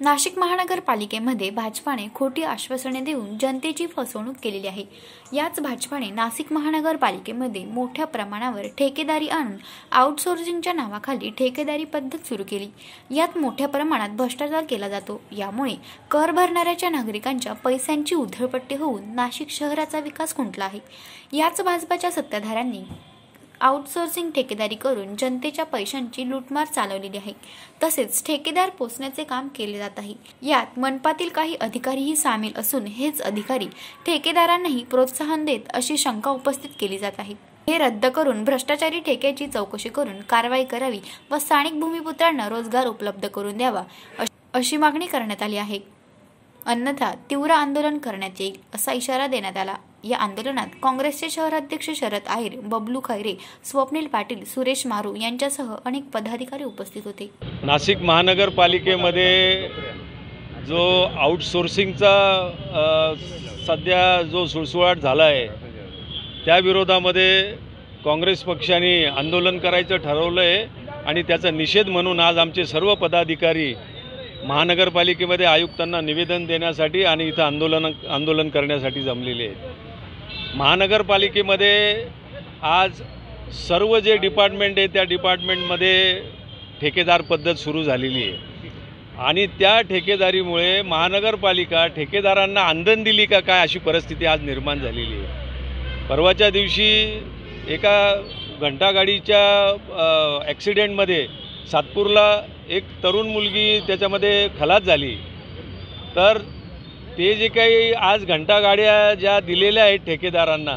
नाशिक महानगरपालिकेमध्ये भाजपाने खोटी आश्वासने देऊन जनतेची फसवणूक केलेली आहे. याच भाजपाने नाशिक महानगरपालिकेमध्ये मोठ्या प्रमाणावर ठेकेदारी आणून आउटसोर्सिंगच्या नावाखाली ठेकेदारी पद्धत सुरू केली. यात मोठ्या प्रमाणात भ्रष्टाचार केला जातो. यामुळे कर भरणाऱ्याच्या नागरिकांच्या पैशांची उधळपट्टी होऊन नाशिक शहराचा विकास खुंटला आहे. याच भाजपाच्या सत्ताधाऱ्यांनी आउटसोर्सिंग ठेकेदारी करून जनतेच्या पैशांची लूटमार चालवलेली आहे. तसेच ठेकेदार पोचण्याचे काम केले जात आहे. यात मनपातील काही अधिकारीही सामील असून हेच अधिकारी ठेकेदारांनाही प्रोत्साहन देत अशी शंका उपस्थित केली जात आहे. हे रद्द करून भ्रष्टाचारी ठेक्याची चौकशी करून कारवाई करावी व स्थानिक भूमिपुत्रांना रोजगार उपलब्ध करून द्यावा अश- अशी मागणी करण्यात आली आहे. अन्यथा तीव्र आंदोलन करण्यात येईल असा इशारा देण्यात आला. या आंदोलनात काँग्रेसचे शहराध्यक्ष शरद आहेर बबलू खैरे स्वप्नील पाटील सुरेश मारू यांच्यासह अनेक पदाधिकारी उपस्थित होते. नाशिक महानगरपालिकेमध्ये जो आउटसोर्सिंगचा सध्या जो सुळसुळाट झाला आहे त्या विरोधामध्ये काँग्रेस पक्षाने आंदोलन करायचं ठरवलं आहे आणि त्याचा निषेध म्हणून आज आमचे सर्व पदाधिकारी महानगरपालिकेमध्ये आयुक्तांना निवेदन देण्यासाठी आणि इथं आंदोलन आंदोलन करण्यासाठी जमलेले आहेत. महानगरपालिकेमध्ये आज सर्व जे डिपार्टमेंट आहे त्या डिपार्टमेंटमध्ये ठेकेदार पद्धत सुरू झालेली आहे. आणि त्या ठेकेदारीमुळे महानगरपालिका ठेकेदारांना आंदन दिली का काय अशी परिस्थिती आज निर्माण झालेली आहे. परवाच्या दिवशी एका घंटागाडीच्या ॲक्सिडेंटमध्ये सातपूरला एक तरुण मुलगी त्याच्यामध्ये खलास झाली. तर ते जे काही आज घंटागाड्या ज्या दिलेल्या आहेत ठेकेदारांना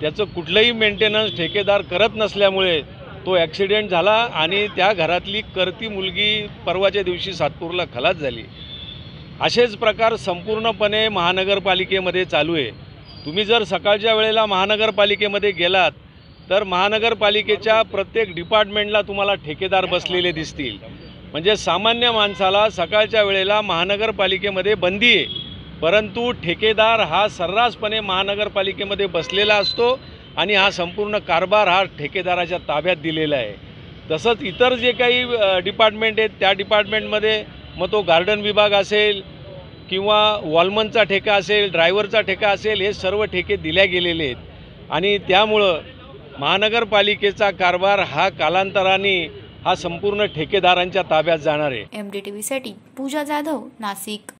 त्याचं कुठलंही मेंटेनन्स ठेकेदार करत नसल्यामुळे तो ॲक्सिडेंट झाला आणि त्या घरातली करती मुलगी परवाच्या दिवशी सातपूरला खलास झाली. असेच प्रकार संपूर्णपणे महानगरपालिकेमध्ये चालू आहे. तुम्ही जर सकाळच्या वेळेला महानगरपालिकेमध्ये गेलात तर महानगरपालिकेच्या प्रत्येक डिपार्टमेंटला तुम्हाला ठेकेदार बसलेले दिसतील. म्हणजे सामान्य माणसाला सकाळच्या वेळेला महानगरपालिकेमध्ये बंदी आहे. परंतु ठेकेदार हा सर्रासपणे महानगरपालिकेमध्ये बसलेला असतो आणि हा संपूर्ण कारभार हा ठेकेदाराच्या ताब्यात दिलेला आहे. तसंच इतर जे काही डिपार्टमेंट आहेत त्या डिपार्टमेंटमध्ये मग तो गार्डन विभाग असेल किंवा वॉलमनचा ठेका असेल ड्रायव्हरचा ठेका असेल हे सर्व ठेके दिल्या गेलेले आहेत. आणि त्यामुळं महानगरपालिकेचा कारभार हा कालांतराने हा संपूर्ण ठेकेदारांच्या ताब्यात जाणार आहे. एम डी टी व्हीसाठी पूजा जाधव नाशिक.